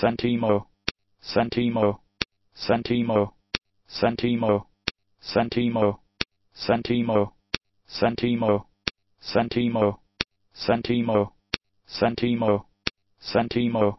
centimo, centimo, centimo, centimo, centimo, centimo, centimo, centimo, centimo, centimo, centimo,